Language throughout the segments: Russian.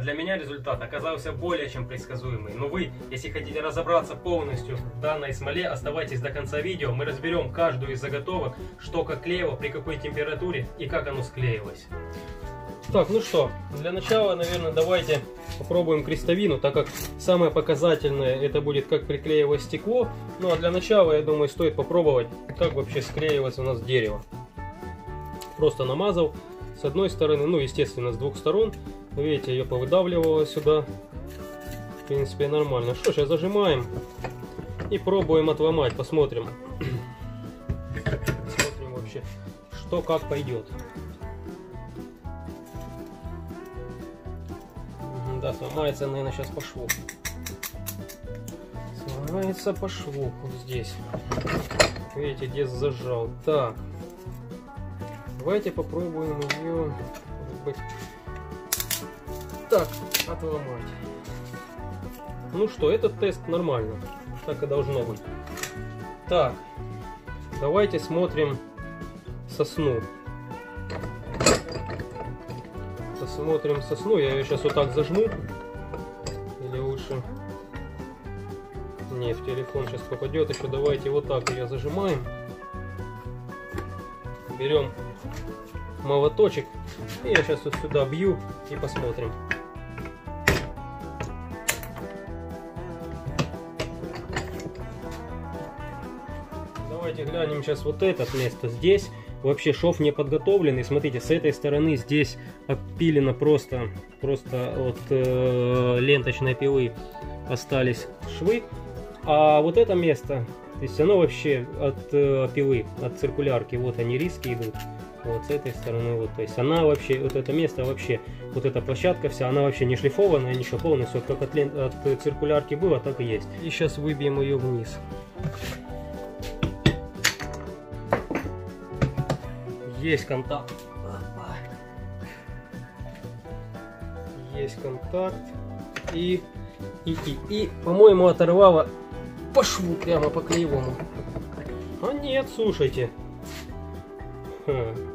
Для меня результат оказался более чем предсказуемый. Но вы, если хотите разобраться полностью в данной смоле, оставайтесь до конца видео. Мы разберем каждую из заготовок, что как клеило, при какой температуре и как оно склеилось. Так, ну что, для начала, наверное, давайте попробуем крестовину, так как самое показательное это будет как приклеивать стекло. Ну а для начала, я думаю, стоит попробовать, как вообще склеивается у нас дерево. Просто намазал с одной стороны, ну естественно с двух сторон. Видите, ее повыдавливало сюда. В принципе, нормально. Что я зажимаем и пробуем отломать. Посмотрим. Смотрим вообще, что как пойдет. Да, сломается, наверное, сейчас по шву. Сломается по шву вот здесь. Видите, где зажал. Так. Давайте попробуем ее, быть, так отломать. Ну что, этот тест нормально. Так и должно быть. Так, давайте смотрим сосну. Посмотрим сосну. Я ее сейчас вот так зажму. Или лучше... Не, в телефон сейчас попадет еще. Давайте вот так ее зажимаем. Берем молоточек. И я сейчас вот сюда бью и посмотрим. Глянем сейчас вот это место. Здесь вообще шов не подготовленный. Смотрите, с этой стороны здесь опилено просто, просто от э, ленточной пилы остались швы. А вот это место, то есть оно вообще от э, пилы, от циркулярки, вот они риски идут. Вот с этой стороны, вот, то есть она вообще, вот это место вообще, вот эта площадка вся, она вообще не шлифованная, ничего полностью, как от, лент, от циркулярки было, так и есть. И сейчас выбьем ее вниз. Есть контакт. Есть контакт. И, и, и, и по-моему, оторвало по шву прямо по клеевому. А нет, слушайте. Хм.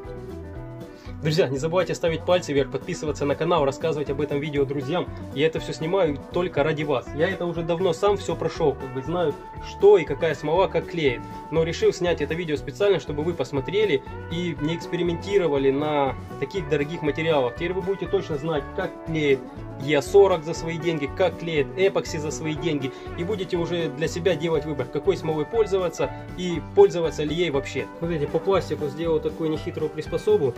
Друзья, не забывайте ставить пальцы вверх, подписываться на канал, рассказывать об этом видео друзьям. Я это все снимаю только ради вас. Я это уже давно сам все прошел, как бы знаю, что и какая смола как клеит. Но решил снять это видео специально, чтобы вы посмотрели и не экспериментировали на таких дорогих материалах. Теперь вы будете точно знать, как клеит Е40 за свои деньги, как клеит эпокси за свои деньги. И будете уже для себя делать выбор, какой смолой пользоваться и пользоваться ли ей вообще. Смотрите, по пластику сделал такую нехитрую приспособу,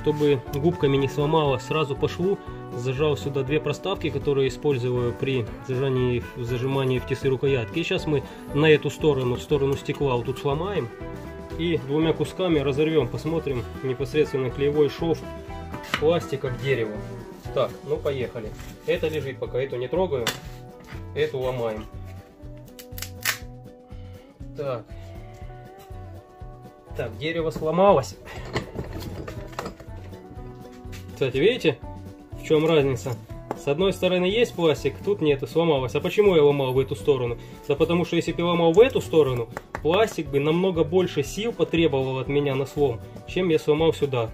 чтобы губками не сломала сразу по шву. Зажал сюда две проставки, которые использую при зажании, зажимании в тесы рукоятки. И сейчас мы на эту сторону, в сторону стекла, вот тут сломаем. И двумя кусками разорвем, посмотрим непосредственно клеевой шов пластика к дереву. Так, ну поехали. Это лежит пока, эту не трогаю. Эту ломаем. Так. Так, дерево сломалось. Кстати, видите, в чем разница? С одной стороны есть пластик, тут нету, сломалось. А почему я ломал в эту сторону? Да потому что если бы я ломал в эту сторону, пластик бы намного больше сил потребовал от меня на слом, чем я сломал сюда.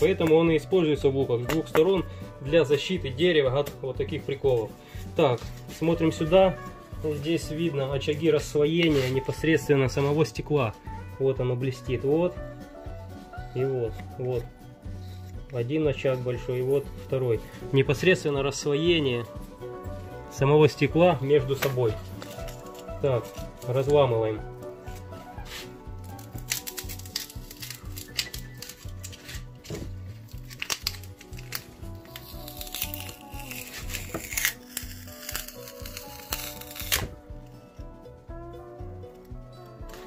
Поэтому он и используется в луках с двух сторон для защиты дерева от вот таких приколов. Так, смотрим сюда. Здесь видно очаги рассвоения непосредственно самого стекла. Вот оно блестит. Вот. И вот. Вот. Один очаг большой, и вот второй. Непосредственно рассвоение самого стекла между собой. Так, разламываем.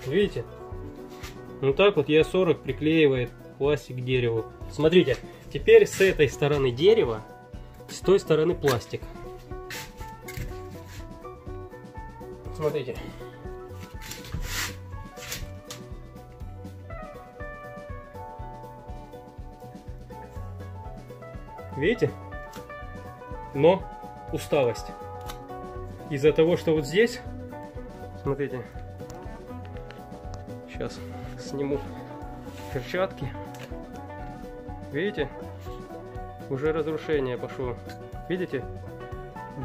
Видите? Ну так вот Е40 приклеивает пластик к дереву. Смотрите, теперь с этой стороны дерева, с той стороны пластик. Смотрите. Видите? Но усталость. Из-за того, что вот здесь, смотрите, Сейчас сниму перчатки. Видите? Уже разрушение пошло. Видите?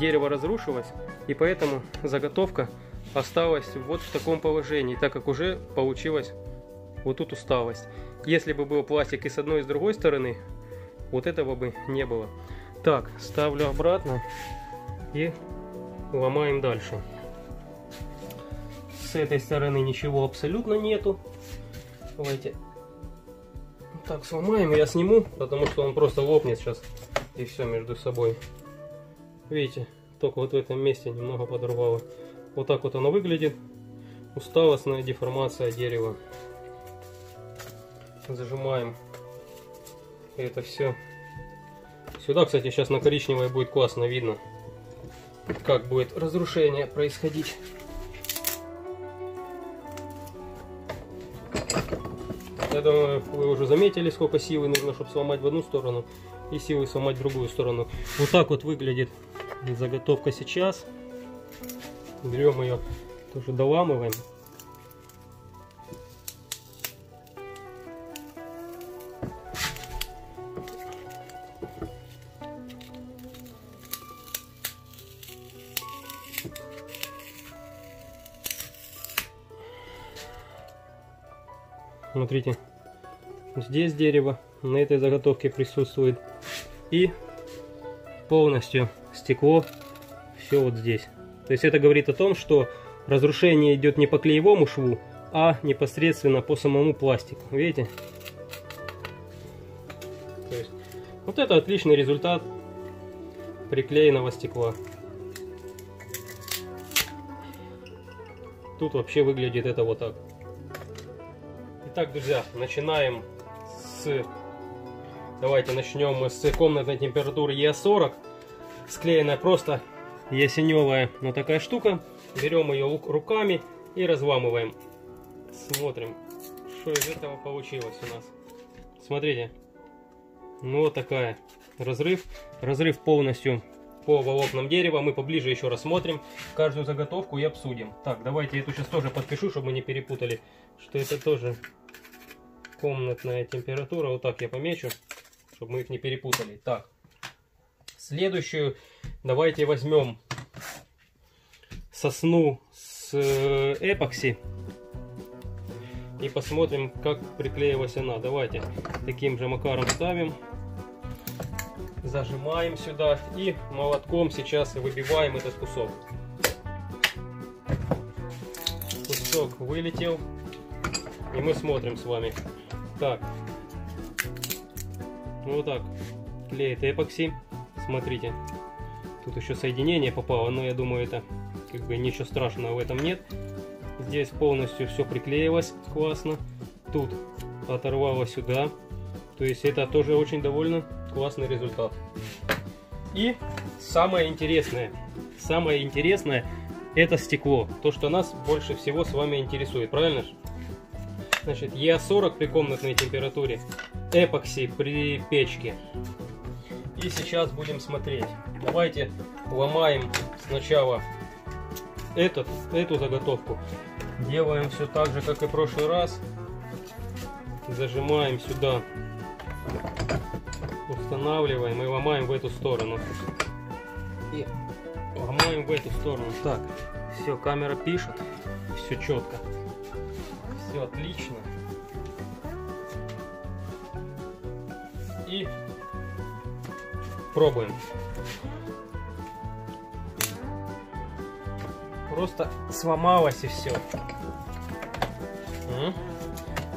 Дерево разрушилось, и поэтому заготовка осталась вот в таком положении, так как уже получилась вот тут усталость. Если бы был пластик и с одной и с другой стороны, вот этого бы не было. Так, ставлю обратно и ломаем дальше. С этой стороны ничего абсолютно нету. Давайте так сломаем. Я сниму, потому что он просто лопнет сейчас. И все между собой. Видите, только вот в этом месте немного подорвало. Вот так вот оно выглядит. Усталостная деформация дерева. Зажимаем это все. Сюда, кстати, сейчас на коричневое будет классно видно, как будет разрушение происходить. Я думаю, вы уже заметили, сколько силы нужно, чтобы сломать в одну сторону и силы сломать в другую сторону. Вот так вот выглядит заготовка сейчас. Берем ее, тоже доламываем. Здесь дерево на этой заготовке присутствует. И полностью стекло все вот здесь. То есть это говорит о том, что разрушение идет не по клеевому шву, а непосредственно по самому пластику. Видите? То есть, вот это отличный результат приклеенного стекла. Тут вообще выглядит это вот так. Итак, друзья, начинаем с... Давайте начнем мы с комнатной температуры Е40. Склеенная просто ясеневая вот такая штука. Берем ее руками и разламываем. Смотрим, что из этого получилось у нас. Смотрите. Ну вот такая. Разрыв. Разрыв полностью по волокнам дерева. Мы поближе еще рассмотрим каждую заготовку и обсудим. Так, давайте эту сейчас тоже подпишу, чтобы мы не перепутали, что это тоже комнатная температура. Вот так я помечу, чтобы мы их не перепутали. Так, следующую давайте возьмем сосну с э, эпокси и посмотрим, как приклеилась она. Давайте таким же макаром ставим, зажимаем сюда и молотком сейчас выбиваем этот кусок. Кусок вылетел, и мы смотрим с вами. Так. Вот так. Клеит эпокси. Смотрите. Тут еще соединение попало, но я думаю, это как бы ничего страшного в этом нет. Здесь полностью все приклеилось классно. Тут оторвало сюда. То есть это тоже очень довольно классный результат. И самое интересное, самое интересное это стекло. То, что нас больше всего с вами интересует, правильно же? Значит, Е40 при комнатной температуре, эпокси при печке. И сейчас будем смотреть. Давайте ломаем сначала этот, эту заготовку. Делаем все так же, как и в прошлый раз. Зажимаем сюда. Устанавливаем и ломаем в эту сторону. И ломаем в эту сторону. Так, все, камера пишет. Все четко. Все отлично. И пробуем. Просто сломалось и все.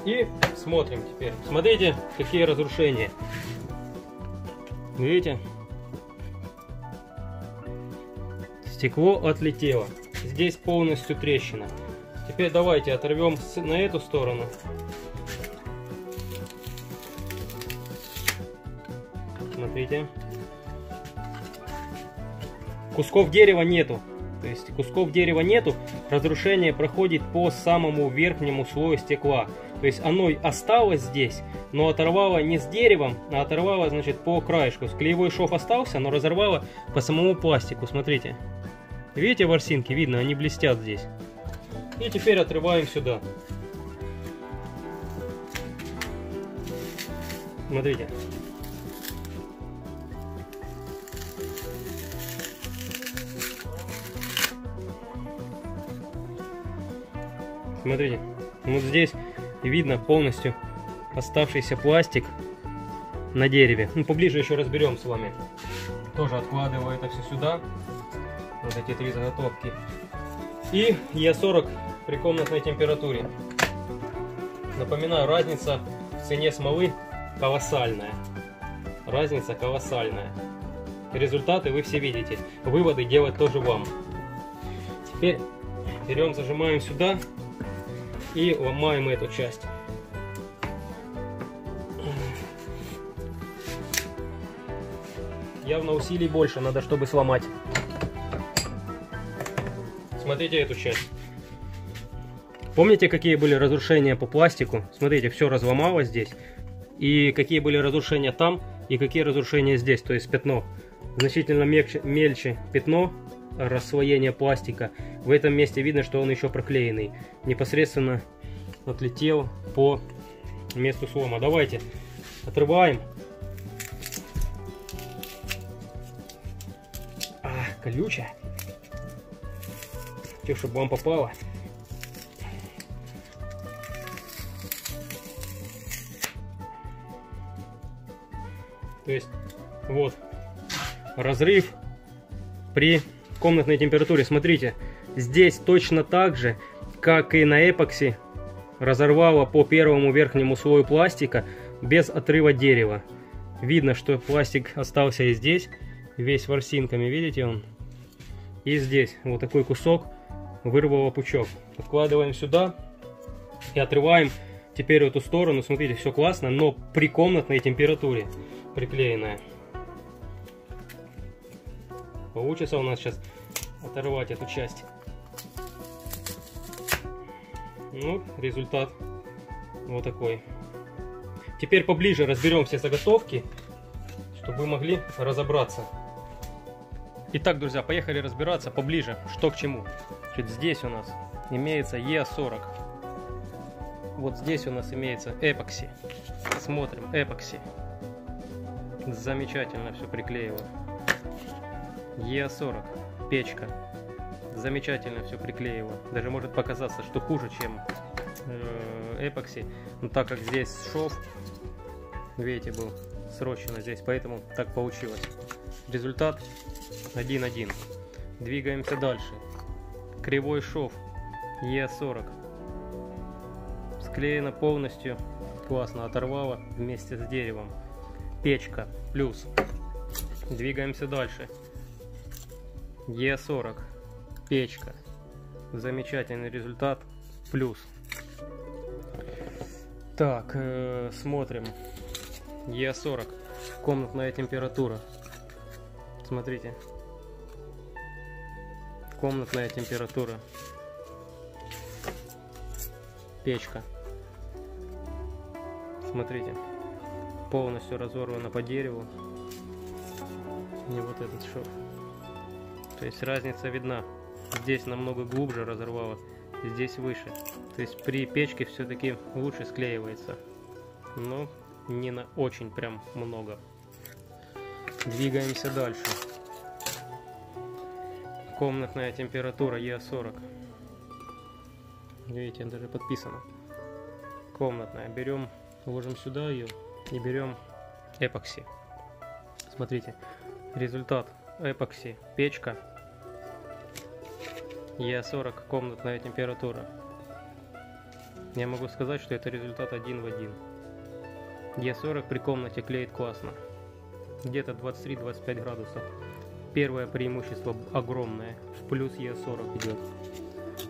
И смотрим теперь. Смотрите, какие разрушения. Видите? Стекло отлетело. Здесь полностью трещина. Теперь давайте оторвем на эту сторону. Смотрите. Кусков дерева нету. То есть кусков дерева нету. Разрушение проходит по самому верхнему слою стекла. То есть оно осталось здесь, но оторвало не с деревом, а оторвало, значит, по краешку. Клеевой шов остался, но разорвало по самому пластику. Смотрите. Видите ворсинки? Видно, они блестят здесь. И теперь отрываем сюда. Смотрите. Смотрите, вот здесь видно полностью оставшийся пластик на дереве. Ну, поближе еще разберем с вами. Тоже откладываю это все сюда. Вот эти три заготовки. И Е40 при комнатной температуре. Напоминаю, разница в цене смолы колоссальная. Разница колоссальная. Результаты вы все видите. Выводы делать тоже вам. Теперь берем, зажимаем сюда и ломаем эту часть. Явно усилий больше надо, чтобы сломать. Смотрите эту часть. Помните, какие были разрушения по пластику? Смотрите, все разломалось здесь. И какие были разрушения там, и какие разрушения здесь, то есть пятно. Значительно мельче, мельче пятно, расслоение пластика. В этом месте видно, что он еще проклеенный. Непосредственно отлетел по месту слома. Давайте отрываем. А, колючая. Хочу, чтобы вам попало. То есть, вот, разрыв при комнатной температуре. Смотрите, здесь точно так же, как и на эпокси, разорвало по первому верхнему слою пластика без отрыва дерева. Видно, что пластик остался и здесь, весь ворсинками, видите он? И здесь вот такой кусок вырвало пучок. Откладываем сюда и отрываем теперь эту сторону. Смотрите, все классно, но при комнатной температуре приклеенная. Получится у нас сейчас оторвать эту часть. Ну, результат вот такой. Теперь поближе разберем все заготовки, чтобы вы могли разобраться. Итак, друзья, поехали разбираться поближе, что к чему. Значит, здесь у нас имеется Е40. Вот здесь у нас имеется эпокси. Смотрим, эпокси. Замечательно все приклеило. Е40, печка. Замечательно все приклеило. Даже может показаться, что хуже, чем э, эпокси. Но так как здесь шов, видите, был срочно здесь, поэтому так получилось. Результат 1-1. Двигаемся дальше. Кривой шов Е40. Склеено полностью. Классно оторвало вместе с деревом печка плюс. Двигаемся дальше. Е40, печка. Замечательный результат, плюс. Так, э, смотрим. Е40, комнатная температура. Смотрите. Комнатная температура. Печка. Смотрите полностью разорвано по дереву. Не вот этот шов. То есть разница видна. Здесь намного глубже разорвало, здесь выше. То есть при печке все-таки лучше склеивается. Но не на очень прям много. Двигаемся дальше. Комнатная температура Е40. Видите, даже подписано. Комнатная. Берем, ложим сюда ее и берем эпокси. Смотрите, результат эпокси, печка, Е40 комнатная температура. Я могу сказать, что это результат один в один. Е40 при комнате клеит классно. Где-то 23-25 градусов. Первое преимущество огромное. В плюс Е40 идет.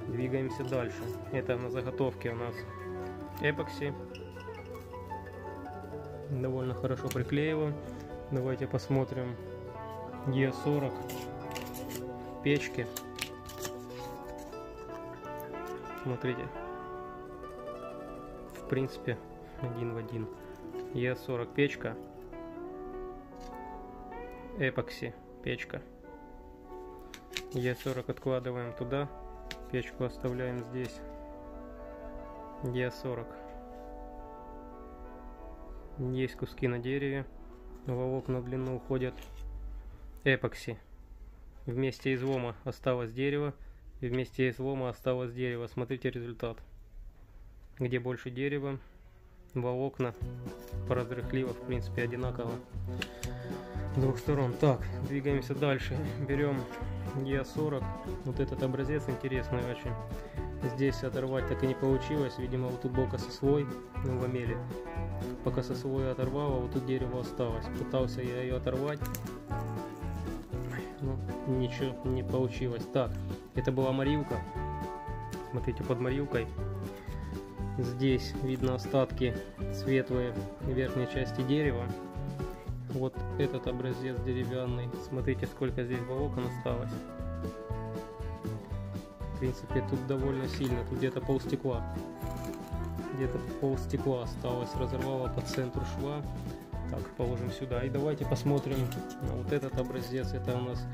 Двигаемся дальше. Это на заготовке у нас эпокси довольно хорошо приклеиваю. Давайте посмотрим Е40 печки. Смотрите. В принципе, один в один. Е40 печка. Эпокси печка. Е40 откладываем туда. Печку оставляем здесь. Е40. Есть куски на дереве. Волокна в длину уходят. Эпокси. Вместе излома осталось дерево. И вместе излома осталось дерево. Смотрите результат. где больше дерева, волокна, по разрыхлива, в принципе, одинаково с двух сторон. Так, двигаемся дальше. Берем Е40. Вот этот образец интересный очень. Здесь оторвать так и не получилось. Видимо, вот тут был косослой ну, в ламеле. Пока косослой оторвал, а вот тут дерево осталось. Пытался я ее оторвать. Но ничего не получилось. Так, это была морилка. Смотрите, под морилкой. Здесь видно остатки светлые верхней части дерева. Вот этот образец деревянный. Смотрите, сколько здесь волокон осталось принципе, тут довольно сильно. Тут где-то пол стекла. Где-то пол стекла осталось. Разорвало по центру шва. Так, положим сюда. И давайте посмотрим на вот этот образец. Это у нас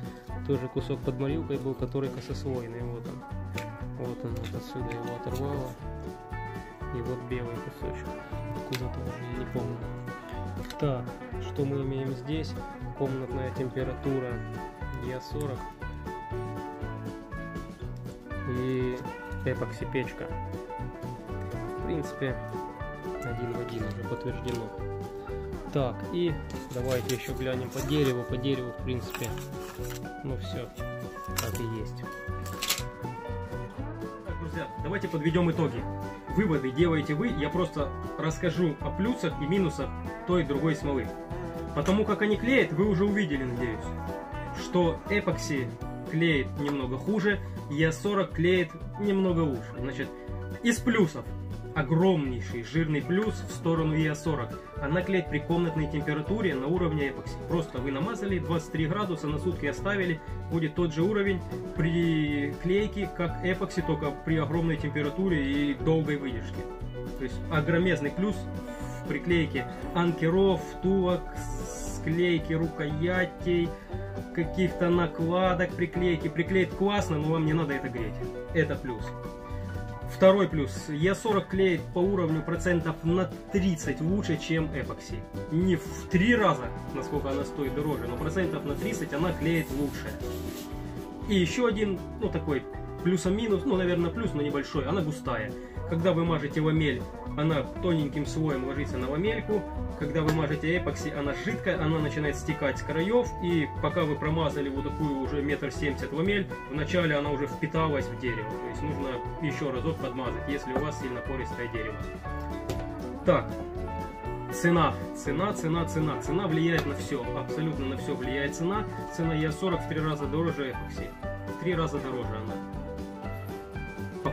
тоже кусок под морилкой был, который косослойный. Вот он. Вот он, вот отсюда его оторвало. И вот белый кусочек. Откуда-то уже я не помню. Так, что мы имеем здесь? Комнатная температура Я40 и эпокси печка. В принципе, один в один уже подтверждено. Так, и давайте еще глянем по дереву. По дереву, в принципе, ну все, так и есть. Так, друзья, давайте подведем итоги. Выводы делаете вы, я просто расскажу о плюсах и минусах той и другой смолы. Потому как они клеят, вы уже увидели, надеюсь, что эпокси клеит немного хуже, Е40 клеит немного лучше. Значит, из плюсов огромнейший жирный плюс в сторону Е40. Она клеит при комнатной температуре на уровне эпокси. Просто вы намазали 23 градуса на сутки оставили, будет тот же уровень при клейке, как эпокси, только при огромной температуре и долгой выдержке. То есть огромезный плюс в приклейке анкеров, втулок, склейки рукоятей, каких-то накладок, приклейки. Приклеить классно, но вам не надо это греть. Это плюс. Второй плюс. Е40 клеит по уровню процентов на 30 лучше, чем эпокси. Не в три раза, насколько она стоит дороже, но процентов на 30 она клеит лучше. И еще один, ну такой плюсом-минус, ну наверное плюс, но небольшой, она густая. Когда вы мажете ламель, она тоненьким слоем ложится на ламельку. Когда вы мажете эпокси, она жидкая, она начинает стекать с краев. И пока вы промазали вот такую уже метр семьдесят ламель, вначале она уже впиталась в дерево. То есть нужно еще разок подмазать, если у вас сильно пористое дерево. Так, Цена, цена, цена, цена. Цена влияет на все, абсолютно на все влияет цена. Цена Е40 в три раза дороже эпокси. В три раза дороже она.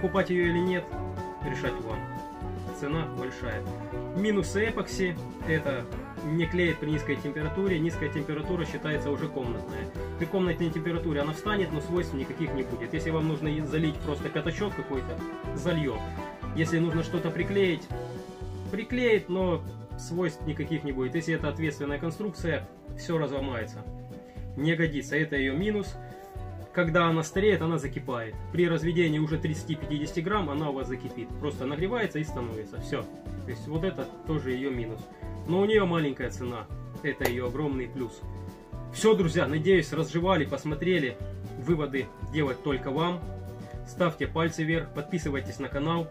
Покупать ее или нет, решать вам. Цена большая. Минусы эпокси это не клеит при низкой температуре. Низкая температура считается уже комнатная. При комнатной температуре она встанет, но свойств никаких не будет. Если вам нужно залить просто пятачок какой-то, зальет. Если нужно что-то приклеить, приклеит, но свойств никаких не будет. Если это ответственная конструкция, все разломается. Не годится. Это ее минус когда она стареет, она закипает. При разведении уже 30-50 грамм она у вас закипит. Просто нагревается и становится. Все. То есть вот это тоже ее минус. Но у нее маленькая цена. Это ее огромный плюс. Все, друзья, надеюсь, разжевали, посмотрели. Выводы делать только вам. Ставьте пальцы вверх, подписывайтесь на канал.